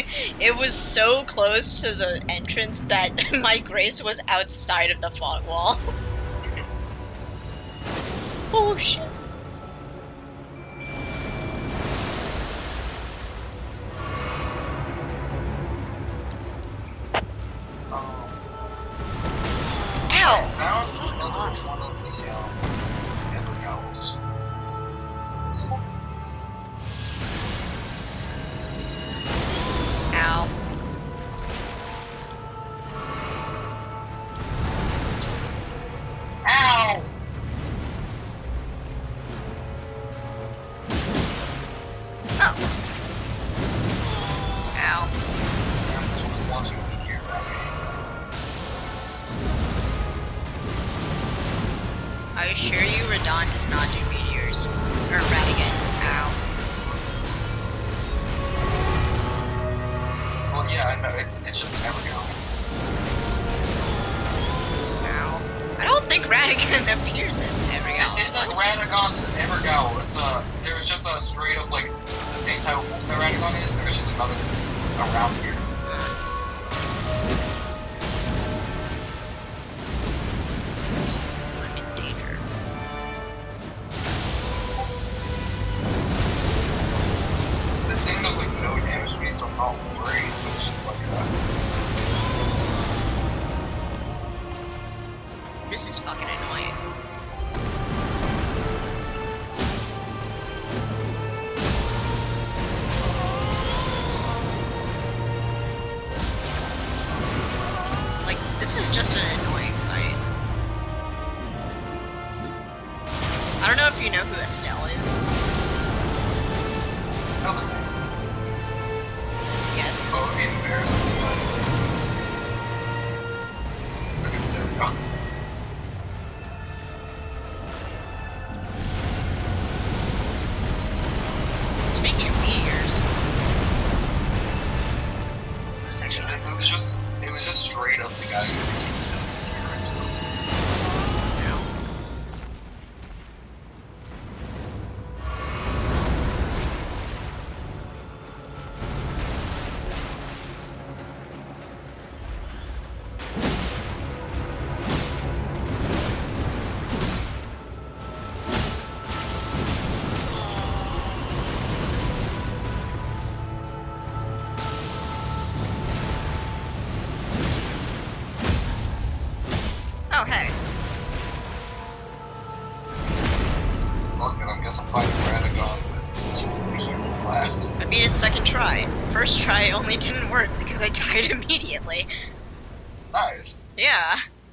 it was so close to the entrance that my grace was outside of the fog wall. oh shit. Ow! That was another one of the um. I assure you, Radahn does not do meteors. Or Radagon. Ow. Well, yeah, I know, it's, it's just an Evergaol. Ow. I don't think Radagon appears in It's, it's like Radagon's Evergaol. It's uh, there was just a straight up like the same type of wolf that Radagon is. There was just another around here. This thing does like no damage to me, so I'm not worried. But it's just like uh, This is fucking annoying. Like, this is just an annoying fight. I don't know if you know who Astel is. another It, it was just, it was just straight up the guy Fuck it, I guess Radagon with two blasts. I beat it second try. First try only didn't work because I died immediately. Nice. Yeah.